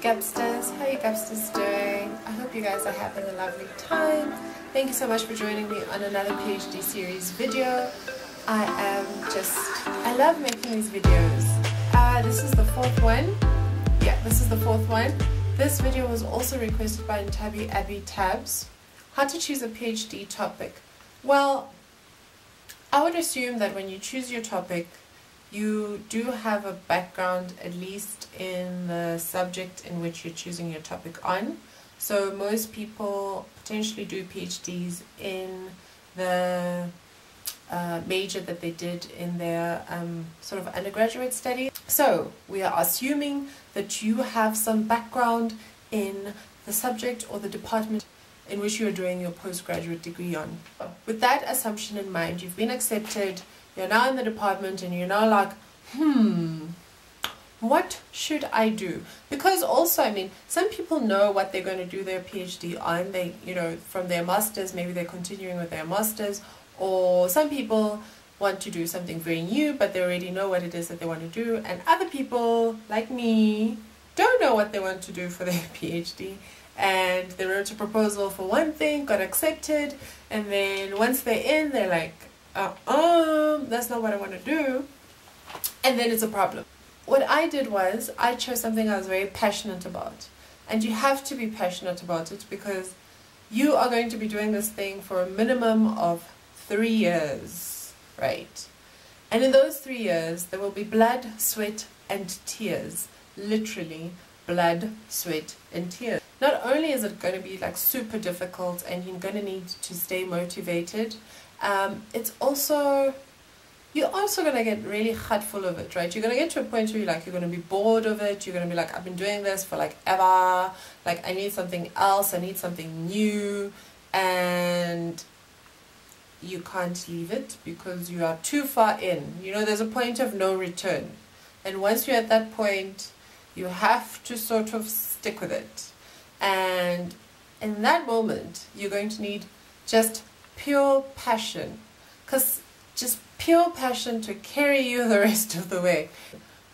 Gabsters, how are you Gabsters doing? I hope you guys are having a lovely time. Thank you so much for joining me on another PhD series video. I am just, I love making these videos. Uh, this is the fourth one. Yeah, this is the fourth one. This video was also requested by Nthabie Abie Tabz. How to choose a PhD topic. Well, I would assume that when you choose your topic, you do have a background at least in the subject in which you're choosing your topic on. So most people potentially do PhDs in the uh, major that they did in their um, sort of undergraduate study. So we are assuming that you have some background in the subject or the department in which you're doing your postgraduate degree on. With that assumption in mind, you've been accepted, you're now in the department and you're now like, hmm, what should I do? Because also, I mean, some people know what they're going to do their PhD on. They, you know, from their masters, maybe they're continuing with their masters, or some people want to do something very new, but they already know what it is that they want to do. And other people, like me, don't know what they want to do for their PhD and they wrote a proposal for one thing, got accepted, and then once they're in, they're like, uh, um, that's not what I want to do, and then it's a problem. What I did was, I chose something I was very passionate about, and you have to be passionate about it because you are going to be doing this thing for a minimum of three years, right? And in those three years, there will be blood, sweat, and tears, literally blood, sweat, and tears. Not only is it going to be like super difficult and you're going to need to stay motivated, um, it's also, you're also going to get really hot full of it, right? You're going to get to a point where you're like, you're going to be bored of it. You're going to be like, I've been doing this for like ever. Like, I need something else. I need something new. And you can't leave it because you are too far in. You know, there's a point of no return. And once you're at that point, you have to sort of stick with it. And in that moment, you're going to need just pure passion. Because just pure passion to carry you the rest of the way.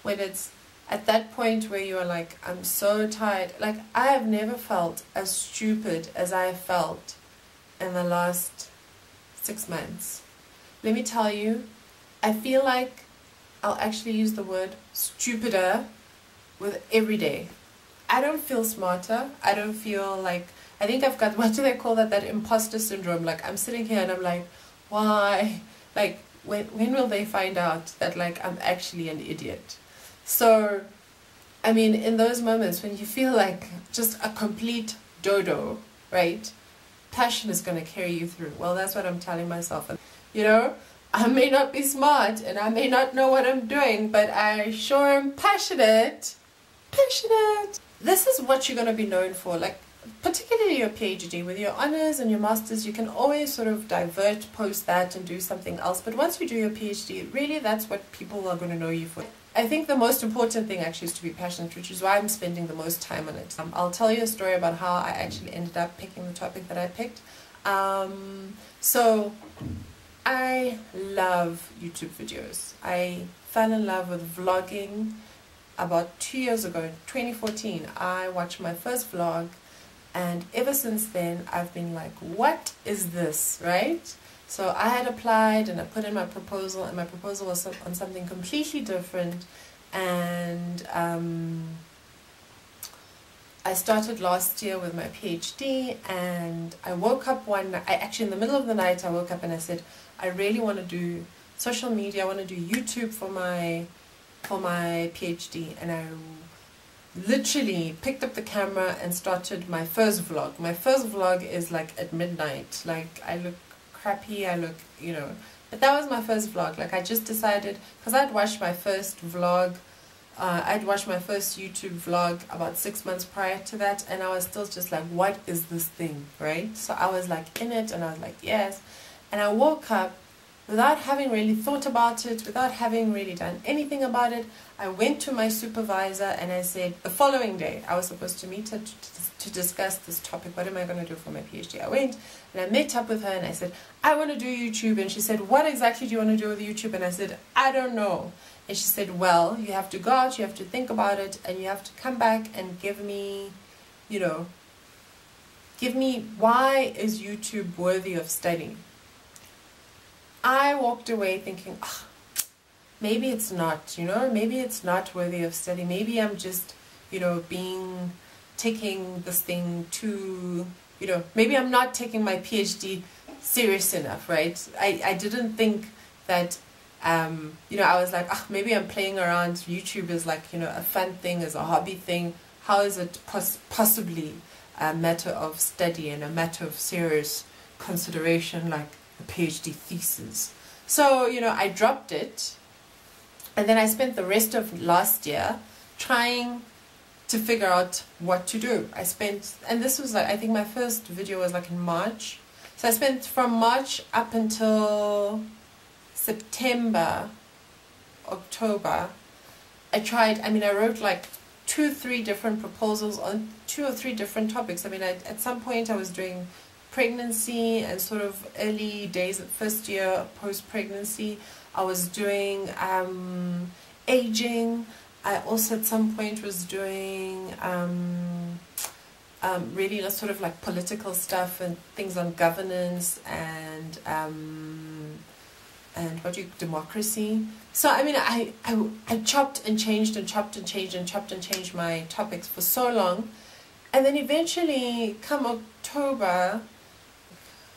When it's at that point where you are like, I'm so tired. Like, I have never felt as stupid as I have felt in the last six months. Let me tell you, I feel like I'll actually use the word stupider with every day. I don't feel smarter. I don't feel like I think I've got what do they call that? That imposter syndrome. Like I'm sitting here and I'm like, why? Like when when will they find out that like I'm actually an idiot? So I mean in those moments when you feel like just a complete dodo, right? Passion is gonna carry you through. Well that's what I'm telling myself. You know, I may not be smart and I may not know what I'm doing, but I sure am passionate passionate. This is what you're going to be known for. Like, particularly your PhD, with your honors and your masters, you can always sort of divert, post that, and do something else. But once you do your PhD, really that's what people are going to know you for. I think the most important thing actually is to be passionate, which is why I'm spending the most time on it. Um, I'll tell you a story about how I actually ended up picking the topic that I picked. Um, so, I love YouTube videos. I fell in love with vlogging about two years ago, in 2014, I watched my first vlog and ever since then I've been like, what is this, right? So I had applied and I put in my proposal and my proposal was on something completely different and um, I started last year with my PhD and I woke up one night, I actually in the middle of the night I woke up and I said, I really want to do social media, I want to do YouTube for my for my PhD and I literally picked up the camera and started my first vlog. My first vlog is like at midnight. Like I look crappy, I look, you know. But that was my first vlog. Like I just decided, because I'd watched my first vlog, uh, I'd watched my first YouTube vlog about six months prior to that and I was still just like, what is this thing, right? So I was like in it and I was like, yes. And I woke up without having really thought about it, without having really done anything about it, I went to my supervisor and I said, the following day, I was supposed to meet her to, to discuss this topic. What am I going to do for my PhD? I went and I met up with her and I said, I want to do YouTube. And she said, What exactly do you want to do with YouTube? And I said, I don't know. And she said, Well, you have to go out, you have to think about it, and you have to come back and give me, you know, give me why is YouTube worthy of studying? I walked away thinking, oh, maybe it's not, you know, maybe it's not worthy of study. Maybe I'm just, you know, being, taking this thing too, you know, maybe I'm not taking my PhD serious enough, right? I, I didn't think that, um, you know, I was like, oh, maybe I'm playing around. YouTube is like, you know, a fun thing, as a hobby thing. How is it pos possibly a matter of study and a matter of serious consideration like a PhD thesis? So, you know, I dropped it. And then I spent the rest of last year trying to figure out what to do. I spent, and this was like, I think my first video was like in March. So I spent from March up until September, October. I tried, I mean, I wrote like two, three different proposals on two or three different topics. I mean, I, at some point I was doing pregnancy and sort of early days of first year post pregnancy. I was doing um, aging. I also at some point was doing um, um, really sort of like political stuff and things on governance and um, and what do you democracy. So I mean I, I I chopped and changed and chopped and changed and chopped and changed my topics for so long, and then eventually come October.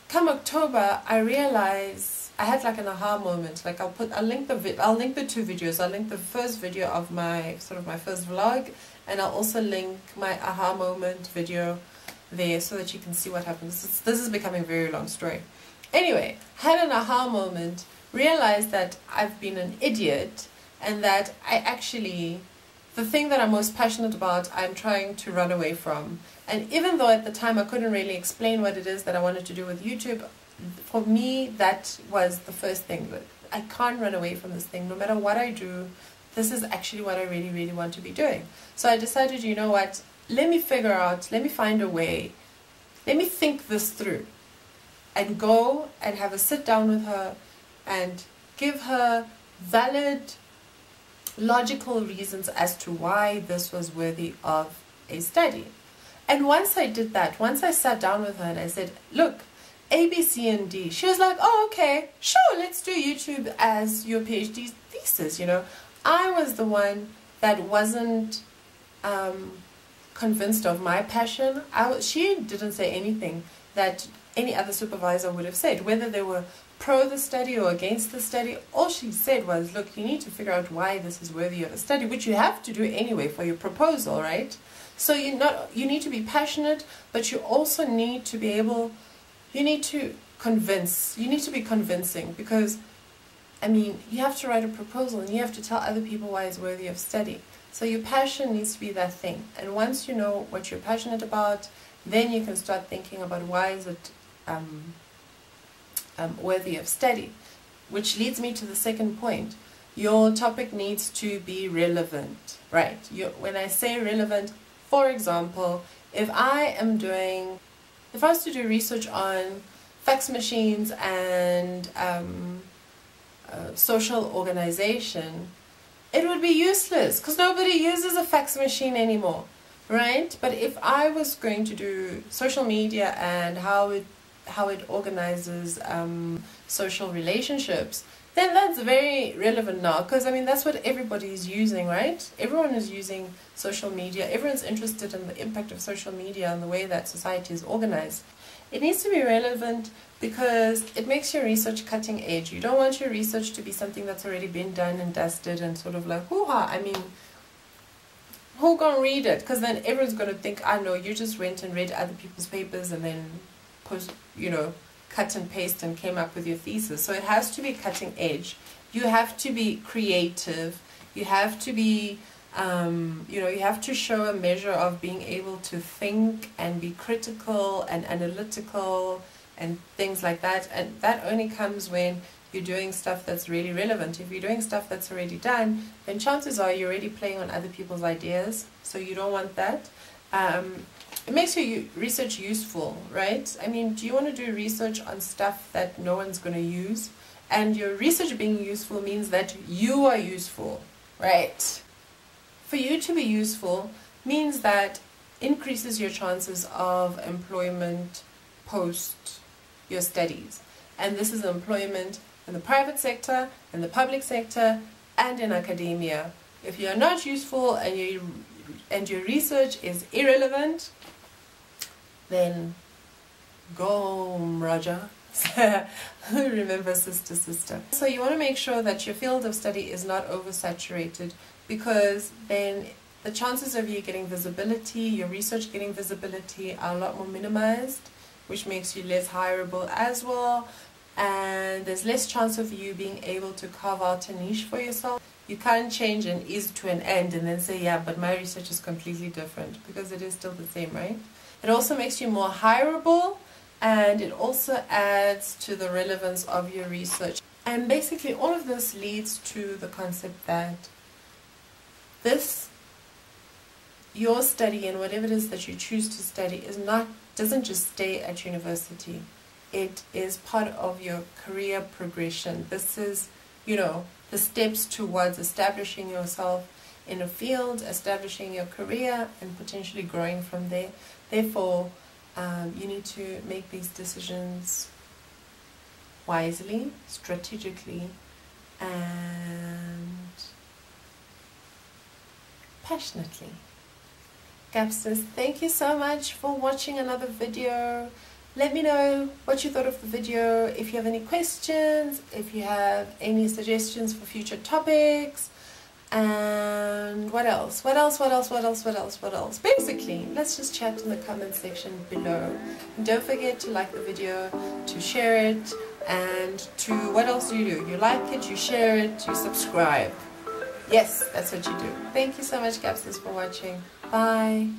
Come October, I realized I had like an aha moment. Like I'll put, I'll link the I'll link the two videos. I'll link the first video of my sort of my first vlog, and I'll also link my aha moment video there so that you can see what happens. This, this is becoming a very long story. Anyway, had an aha moment, realized that I've been an idiot, and that I actually the thing that I'm most passionate about, I'm trying to run away from. And even though at the time I couldn't really explain what it is that I wanted to do with YouTube, for me, that was the first thing. I can't run away from this thing. No matter what I do, this is actually what I really, really want to be doing. So I decided, you know what, let me figure out, let me find a way, let me think this through and go and have a sit down with her and give her valid, logical reasons as to why this was worthy of a study. And once I did that, once I sat down with her and I said, look, a, B, C, and D. She was like, oh, okay, sure, let's do YouTube as your PhD thesis, you know. I was the one that wasn't um, convinced of my passion. I, she didn't say anything that any other supervisor would have said, whether they were pro the study or against the study. All she said was, look, you need to figure out why this is worthy of a study, which you have to do anyway for your proposal, right? So you not you need to be passionate, but you also need to be able you need to convince, you need to be convincing because, I mean, you have to write a proposal and you have to tell other people why it's worthy of study. So your passion needs to be that thing. And once you know what you're passionate about, then you can start thinking about why is it um, um, worthy of study. Which leads me to the second point. Your topic needs to be relevant, right? You, when I say relevant, for example, if I am doing if I was to do research on fax machines and um, uh, social organization, it would be useless because nobody uses a fax machine anymore, right? But if I was going to do social media and how it how it organizes um, social relationships, then that's very relevant now because I mean that's what everybody is using, right? Everyone is using social media. Everyone's interested in the impact of social media and the way that society is organized. It needs to be relevant because it makes your research cutting edge. You don't want your research to be something that's already been done and dusted and sort of like, hoo-ha, I mean, who gonna read it? Because then everyone's gonna think, I know, you just went and read other people's papers and then post, you know, cut and paste and came up with your thesis. So it has to be cutting edge. You have to be creative. You have to be, um, you know, you have to show a measure of being able to think and be critical and analytical and things like that. And that only comes when you're doing stuff that's really relevant. If you're doing stuff that's already done, then chances are you're already playing on other people's ideas. So you don't want that. Um, it makes your research useful, right? I mean, do you want to do research on stuff that no one's going to use? And your research being useful means that you are useful, right? For you to be useful means that increases your chances of employment post your studies. And this is employment in the private sector, in the public sector, and in academia. If you're not useful and you and your research is irrelevant, then go Roger. Remember, sister, sister. So you want to make sure that your field of study is not oversaturated because then the chances of you getting visibility, your research getting visibility are a lot more minimized, which makes you less hireable as well. And there's less chance of you being able to carve out a niche for yourself. You can't change an is to an end and then say, yeah, but my research is completely different because it is still the same, right? It also makes you more hireable and it also adds to the relevance of your research. And basically all of this leads to the concept that this, your study and whatever it is that you choose to study is not, doesn't just stay at university. It is part of your career progression. This is, you know, the steps towards establishing yourself in a field, establishing your career, and potentially growing from there. Therefore, um, you need to make these decisions wisely, strategically, and passionately. Gabsters, thank you so much for watching another video. Let me know what you thought of the video, if you have any questions, if you have any suggestions for future topics, and what else? What else? What else? What else? What else? What else? Basically, let's just chat in the comment section below. And don't forget to like the video, to share it, and to what else do you do? You like it, you share it, you subscribe. Yes, that's what you do. Thank you so much, Gabsters, for watching. Bye.